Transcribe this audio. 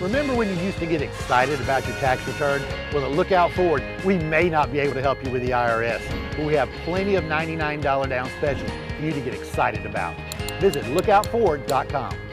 Remember when you used to get excited about your tax return? Well, at Lookout Ford, we may not be able to help you with the IRS, but we have plenty of $99 down specials for you to get excited about. Visit lookoutford.com.